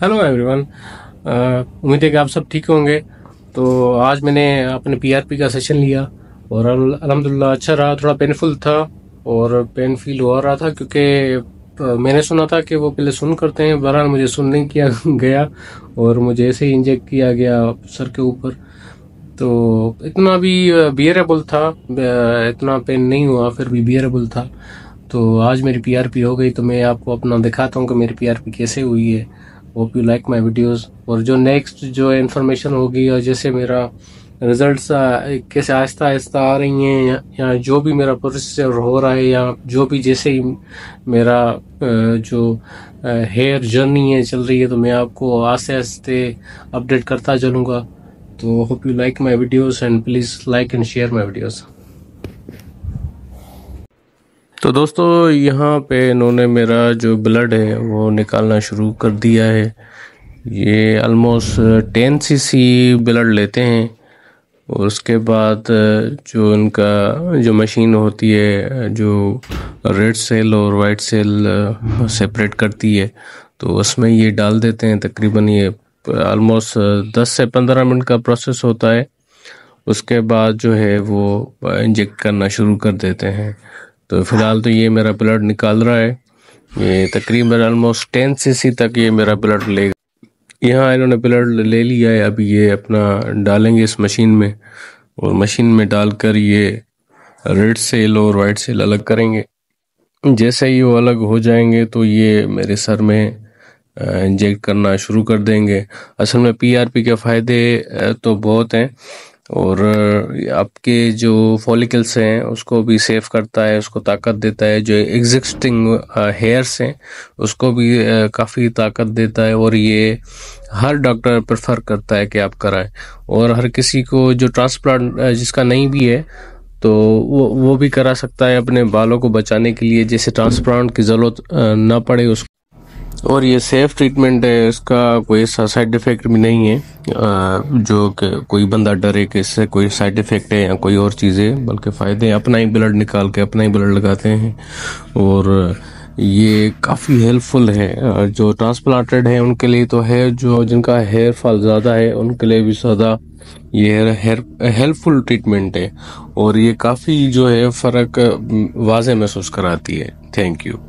Hello everyone uh, उम्मीद है कि आप सब ठीक होंगे। तो आज मैंने अपने पीआरपी का सेशन लिया और अलहमदिल्ला अच्छा रहा थोड़ा पेनफुल था और पेन फील हो रहा था क्योंकि uh, मैंने सुना था कि वो पहले सुन करते हैं बहरहाल मुझे सुन नहीं किया गया और मुझे ऐसे ही इंजेक्ट किया गया सर के ऊपर। तो इतना भी बियरेबल uh, था इतना पेन नहीं हुआ फिर भी बियरेबल था। तो आज मेरी पीआरपी हो गई तो मैं आपको अपना दिखाता हूँ कि मेरी पीआरपी कैसे हुई है। Hope you like my videos और जो नेक्स्ट जो इन्फॉर्मेशन होगी और जैसे मेरा रिजल्ट्स कैसे आहिस्ता आहिस्ता आ रही हैं या, जो भी मेरा प्रोसेसर हो रहा है या जो भी जैसे ही मेरा जो हेयर जर्नी है चल रही है तो मैं आपको आस्ते आस्ते अपडेट करता चलूँगा। तो hope you like my videos and please like and share my videos तो दोस्तों, यहाँ पे इन्होंने मेरा जो ब्लड है, वो निकालना शुरू कर दिया है। ये almost ten C C blood लेते हैं। और उसके बाद जो इनका, जो मशीन होती है, जो रेड सेल और वाइट सेल सेपरेट करती है तो उसमें ये डाल देते हैं। तकरीबन ये ऑलमोस्ट दस से पंद्रह मिनट का प्रोसेस होता है। उसके बाद जो है वो इंजेक्ट करना शुरू कर देते हैं। तो फ़िलहाल तो ये मेरा ब्लड निकाल रहा है। ये तकरीबन ऑलमोस्ट टेन सी तक ये मेरा ब्लड लेगा। यहाँ इन्होंने ब्लड ले लिया है अभी ये अपना डालेंगे इस मशीन में। और मशीन में डालकर ये रेड सेल और वाइट सेल अलग करेंगे। जैसे ही वो अलग हो जाएँगे तो ये मेरे सर में इंजेक्ट करना शुरू कर देंगे। असल में पीआरपी के फ़ायदे तो बहुत हैं। और आपके जो फॉलिकल्स हैं, उसको भी सेफ़ करता है, उसको ताकत देता है, जो एग्जिस्टिंग हेयर्स हैं, उसको भी काफ़ी ताकत देता है और ये हर डॉक्टर प्रेफर करता है कि आप कराएँ। और हर किसी को जो ट्रांसप्लांट जिसका नहीं भी है तो वो वो भी करा सकता है अपने बालों को बचाने के लिए, जैसे ट्रांसप्लांट की ज़रूरत ना पड़े उसको और ये सेफ़ ट्रीटमेंट है, इसका कोई ऐसा साइड इफ़ेक्ट भी नहीं है। जो कोई बंदा डरे कि इससे कोई साइड इफ़ेक्ट है या कोई और चीज़, बल्कि फ़ायदे हैं। अपना ही ब्लड निकाल के, अपना ही ब्लड लगाते हैं। और ये काफ़ी हेल्पफुल है। जो ट्रांसप्लांटेड है, उनके लिए तो है, जो जिनका हेयर फॉल ज़्यादा है, उनके लिए भी ज़्यादा ये हेल्पफुल ट्रीटमेंट है। और ये काफ़ी जो है, फ़र्क वाजे महसूस कराती है। Thank you